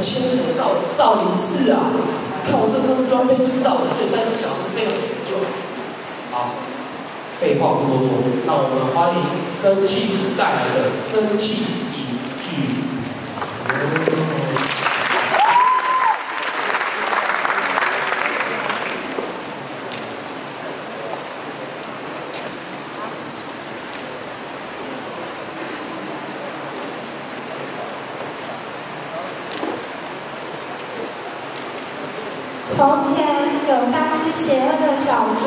牵扯到少林寺啊！看我这身装备就知道我对三只小猪非常有研究。好，废话不多说，让我们欢迎生气带来的生气影剧。从前有三只邪恶的小猪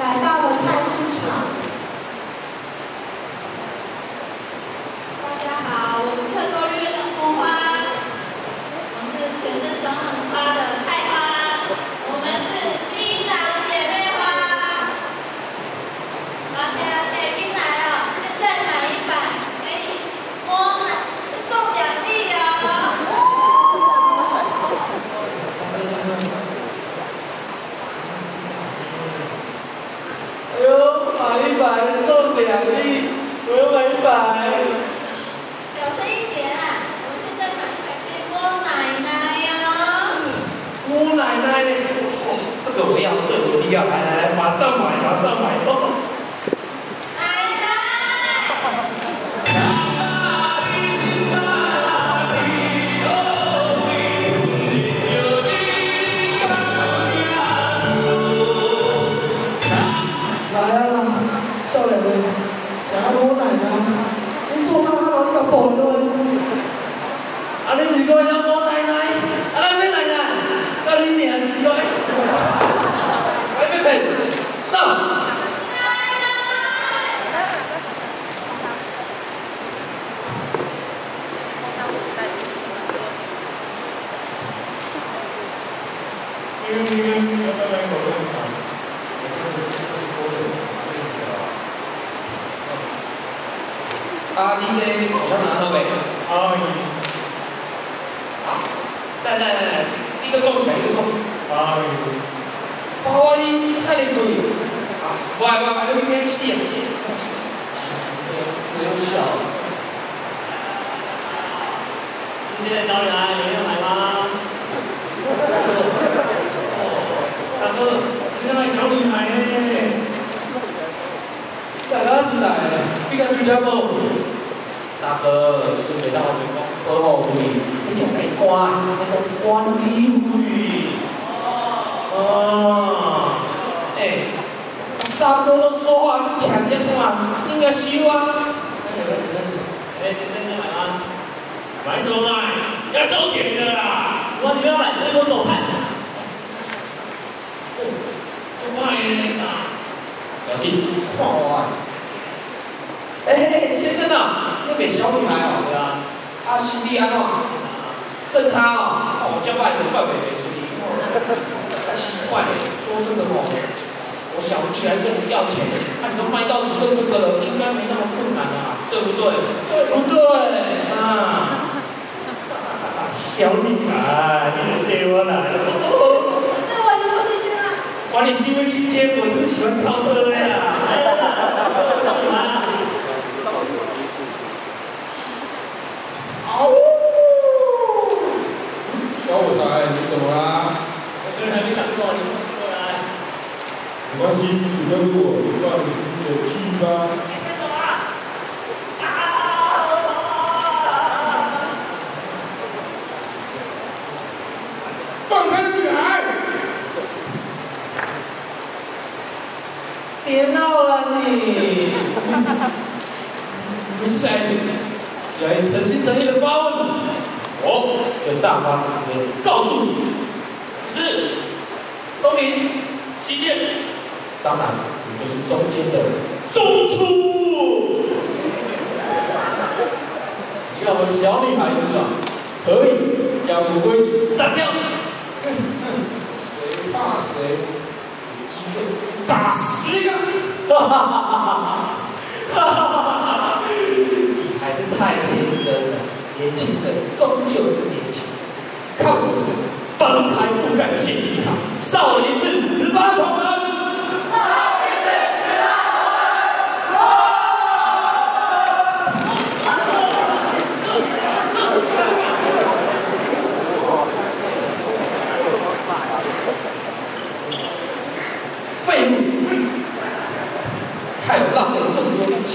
来到了菜市场。大家好，我是特多绿的红花，我是全身长很花的菜花，我们是槟榔姐妹花。OK OK，槟榔哦，现在买一百，给你摸了送两粒哦。哎呦，买一百送两粒，我要买一百。小声一点啊！我现在买一百可以摸奶奶哦。姑奶奶，哦，这个我要，这个我要，来来来，马上买，马上买。哦啊，DJ，我想拿到没？好，来来来来，一个供起来，一个供。好，哇，你太厉害了！啊，喂喂喂，你别死啊，死！不用笑。今天的小女孩你要买吗？大哥，你在买小女孩呢？大家是来，比较睡觉不？大哥，准备到我们讲好好位，你就来关，那个关礼位。哦，哎，大哥都说话，你听得出来？应该收啊。哎，先生要买吗？买什么买？要收钱的啦！什么你不要买？那给我走开！哦，就怕人啊！要紧，看我啊！哎嘿嘿，先生啊，那边小女孩哦，对啊，啊，心里安怎？剩她哦，哦，叫外人怪北北处理。太奇怪了，说真的哦，我小弟来跟你要钱，那你都卖到只剩这个了，应该没那么困难啊，对不对？对不对？啊，小女孩，你就给我来了。管你新不新鲜，我就是喜欢超车的呀。小女孩啊，嗷！小五才，你怎么啦？我虽然还没想做，你过来。没关系，你只跟我放心的去吧。别走啊！啊！放开那个女孩！别闹了你！你是谁？只要你诚心诚意的发问，我就大发慈悲告诉你，是公平。西剑，当然，你就是中间的中出。你看我们小女孩子啊，可以江湖规矩，打掉。谁怕谁？一个打十个。哈哈哈哈哈哈！你还是太天真了，年轻人终究是年翻开覆盖的陷阱塔，少林寺十八铜人。废物！害我浪费这么多力气。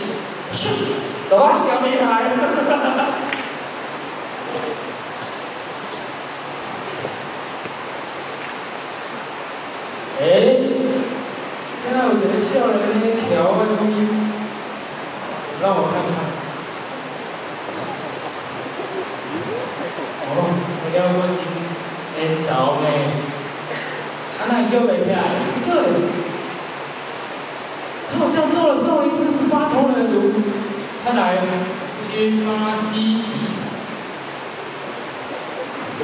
去，走吧，小女孩。哎，现在有一个笑人那个条啊东西，让我看看。哦，这个我真缘投呢。啊，那叫袂起来？对。他好像做了少林寺十八铜人如，看来天马西集。你谁啊你？你干什么？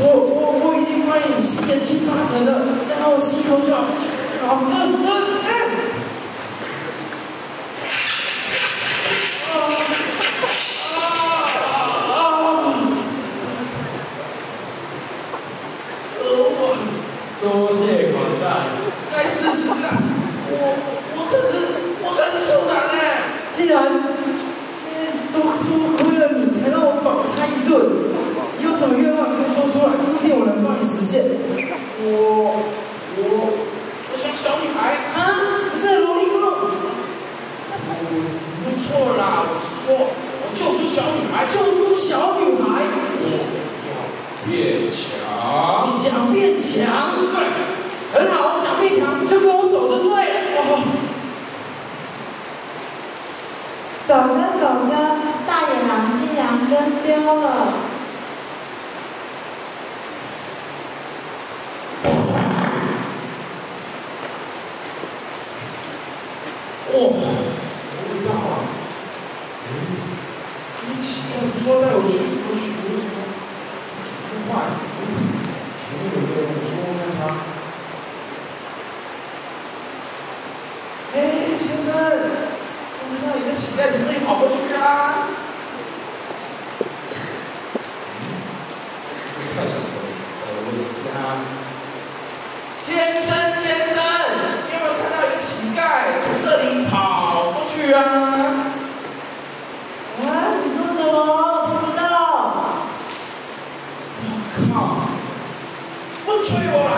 我我我已经帮你吸了七八成了，再让我吸一口就好。好，嗯嗯嗯。多谢款待。该死死的！我我可是我可是处男呢。既然今天多多亏了你，才让我饱餐一顿，你有什么愿望可以说出来，不一定我能帮你实现。我我我想小女孩啊！你这个萝莉控！你弄错了啦！我是说，我救出小女孩，救出小女孩。我要变强。你强？对，很好，想变强就跟我走就对了。哦，走着走着，大野狼竟然跟丢了。哇，什么味道啊？哎，你奇怪，不说带我去什么学什么？怎么这么快？前面有个人，我去问问他。哎，先生，我看到一个乞丐从那里跑过去啊！嗯，太小声了，找个位置啊。先生，先生，你有没有看到一个乞丐从这里跑过去啊？啊，你说什么？不知道。我靠！不吹我啦，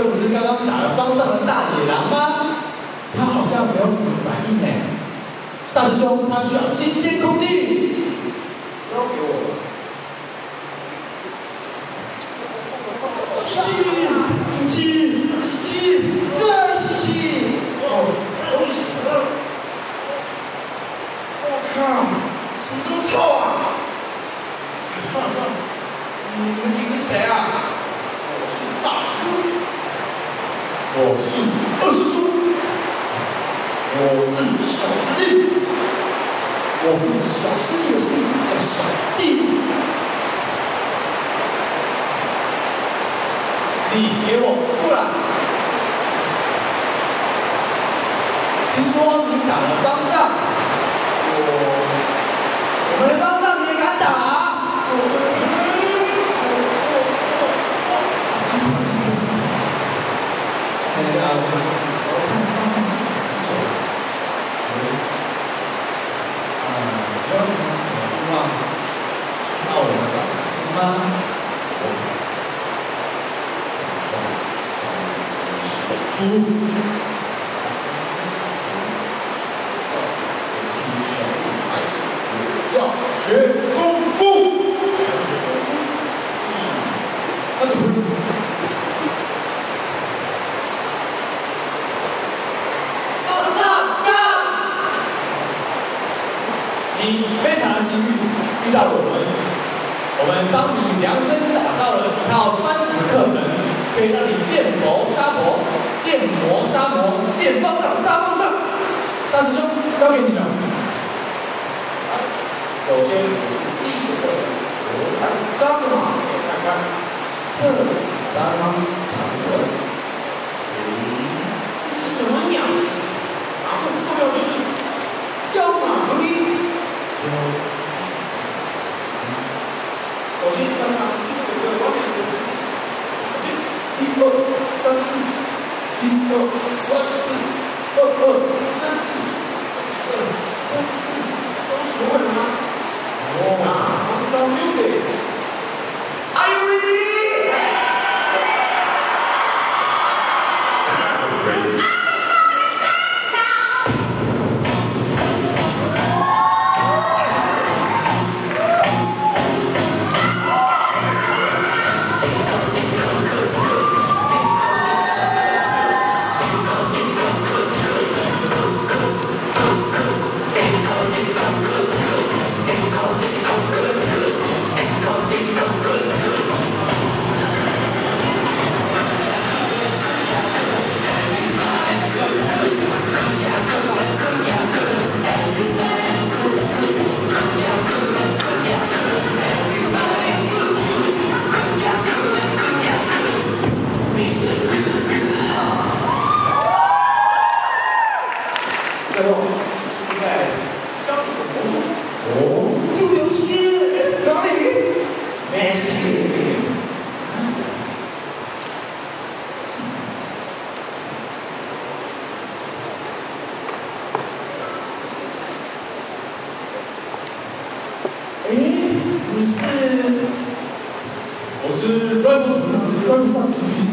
这不是刚刚打了方丈的大野狼吗？他好像没有什么反应呢。大师兄，他需要新鲜空气。交给我。吸气，吐气，吸气，再吸气。哦，终于醒了。我靠，怎么这么臭啊？算了算了，你们几个谁啊？我是大师兄，我是二师兄，我是小师弟，我是小师弟的弟弟，叫小弟。你给我过来！听说你打了方丈，我我们的方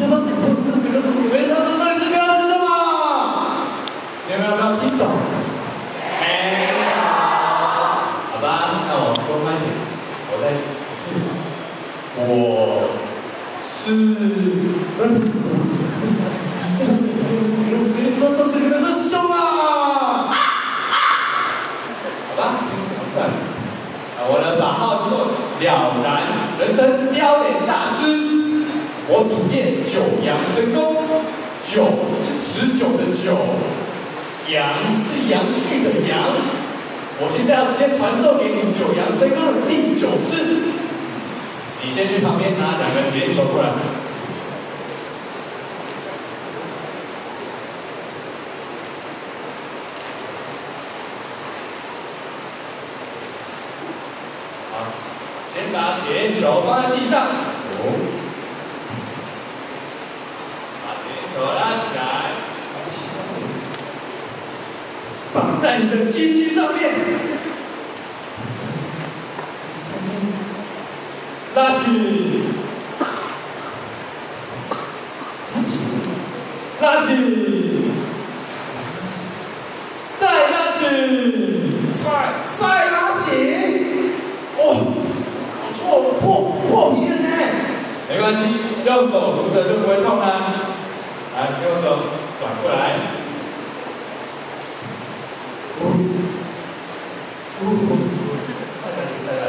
ます。先把铁球放在地上，把铁球拉起来，绑在你的鸡鸡上面。拉起。右手扶着就不会痛啦、来，右手转过来。呼，呼，快点，快点，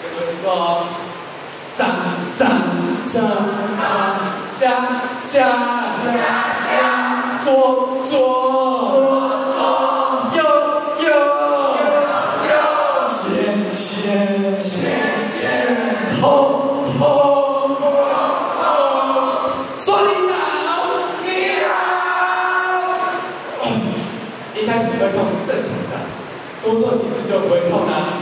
跟着做哦。上上上上下下下下，左左。được với khẩu nạn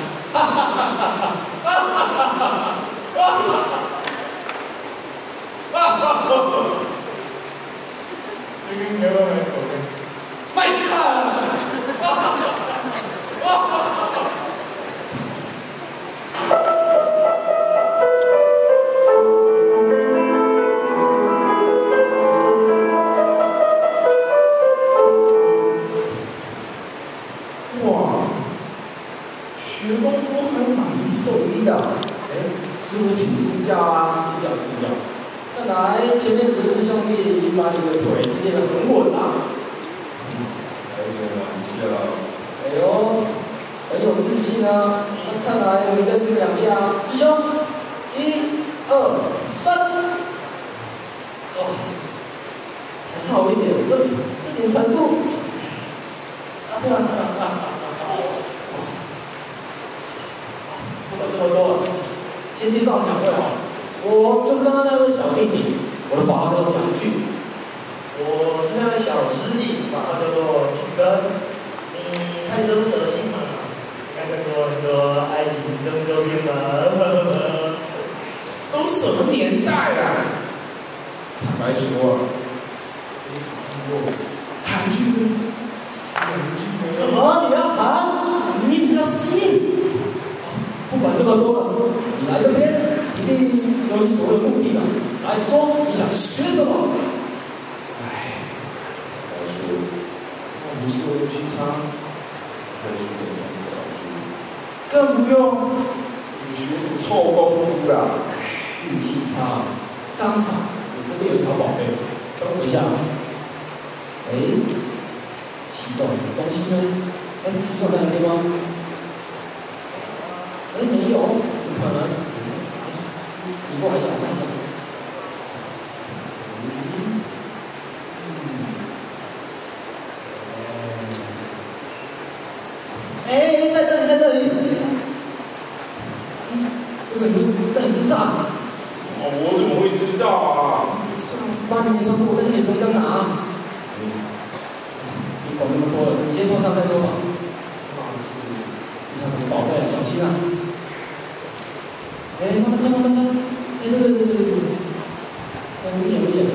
叫师兄。来说你想学什么？哎，我说他不是运气差，是我的告诉你，更不用你学什么臭功夫啦。运气差刚好，我这边有条宝贝，等我一下。哎，激动的东西呢？哎，你是在烂地吗？ 네, 한번 쳐, 한번 쳐. 네, 네, 네, 네, 네. 자, 우리,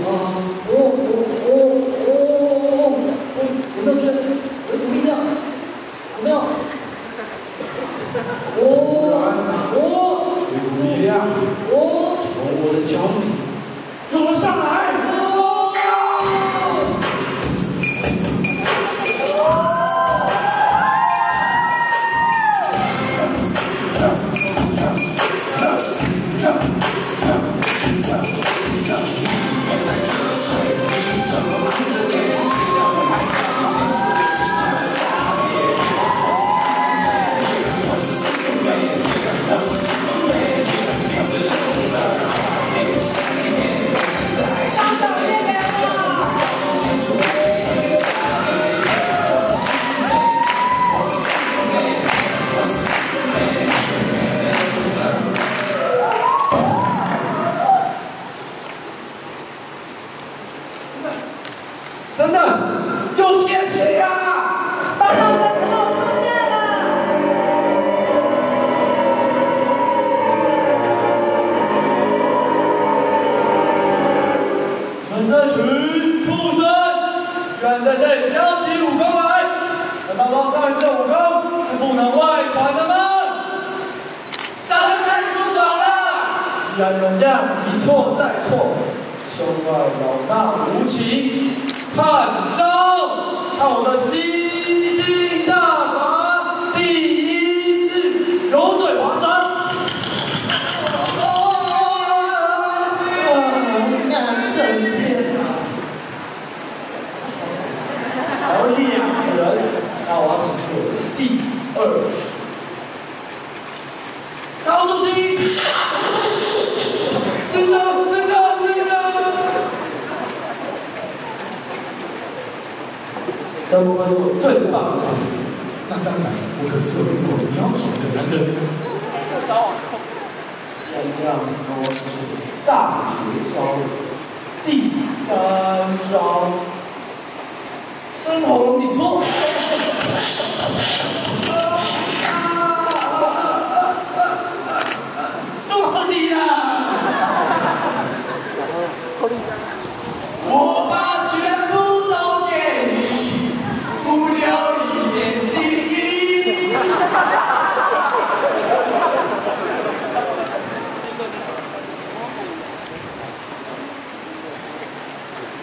他说最棒的，那当然我可是有女朋的，你要？男人，找我错。再这样，那就是大学校第三招，深红紧缩。啊啊！都！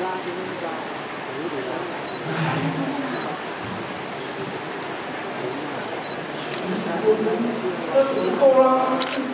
哎，够。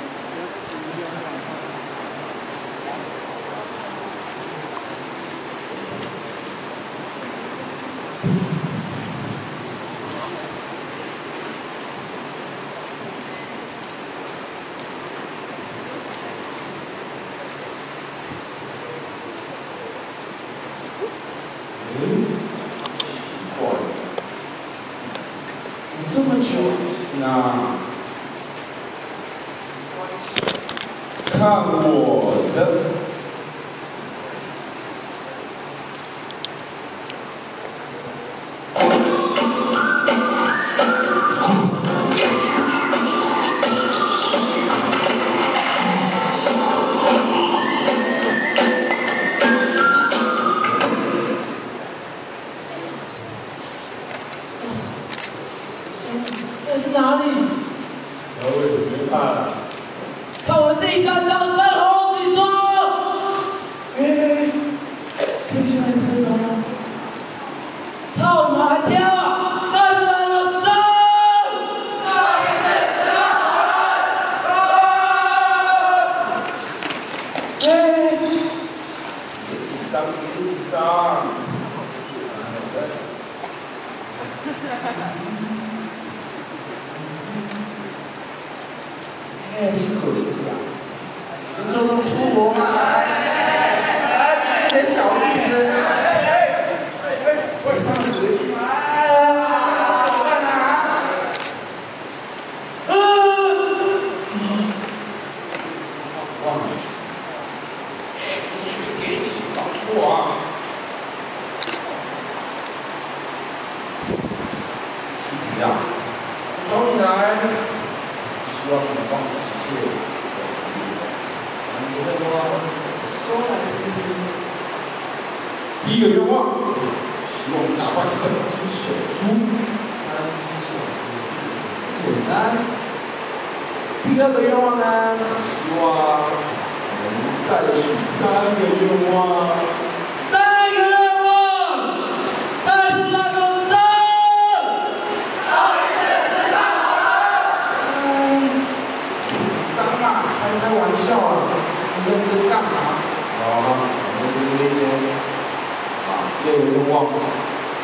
愿望、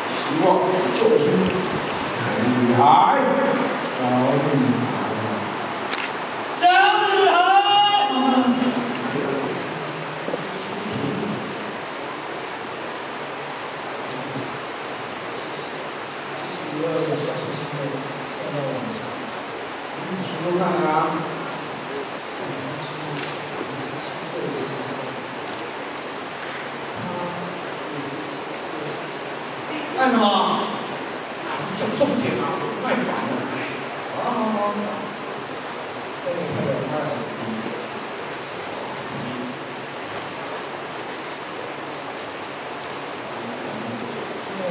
希望救出女孩小女孩。小女孩。谢谢，谢谢，谢谢，谢谢，谢谢，谢谢，谢谢，谢谢，谢，看、想重点啊，卖房的，好好好，这。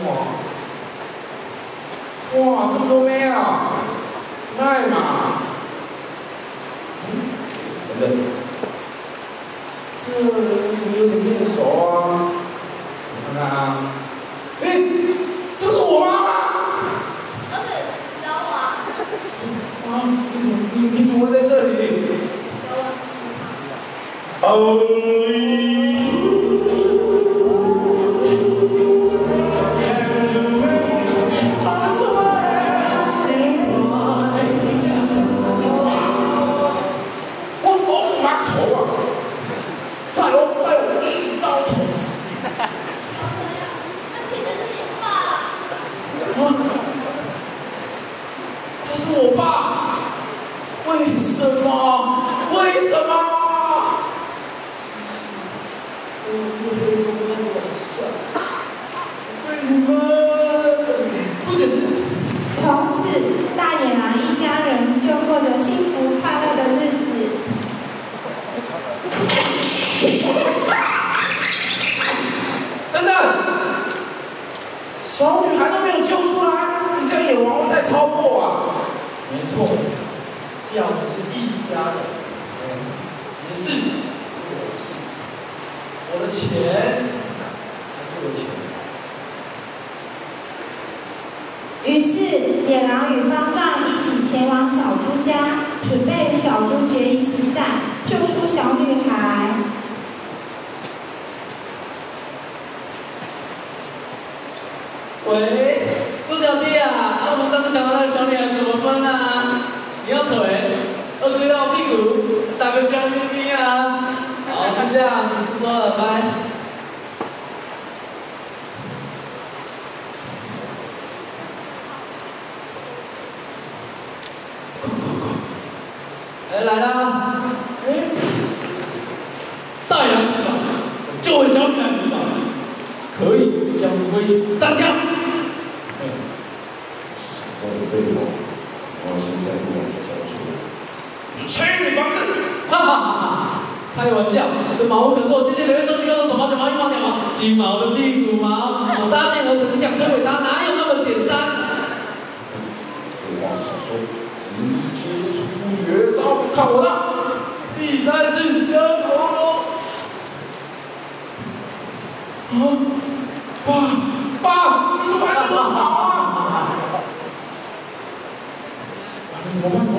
哇，哇，这么多妹啊，卖嘛！等等，这有点面熟啊。Only 来啦！哎，大洋子吧，就我小女的子吧！可以，要不规矩，单挑。废话，我现在不敢交出，你房子！哈哈，开玩笑，这毛可是我今天留下去告诉什么九毛一毛两毛，金毛的第五毛，我搭建而子，你想摧毁它，哪有那么简单？看我的！第三次相投中。啊，爸，爸，你这孩子多好啊！怎么办？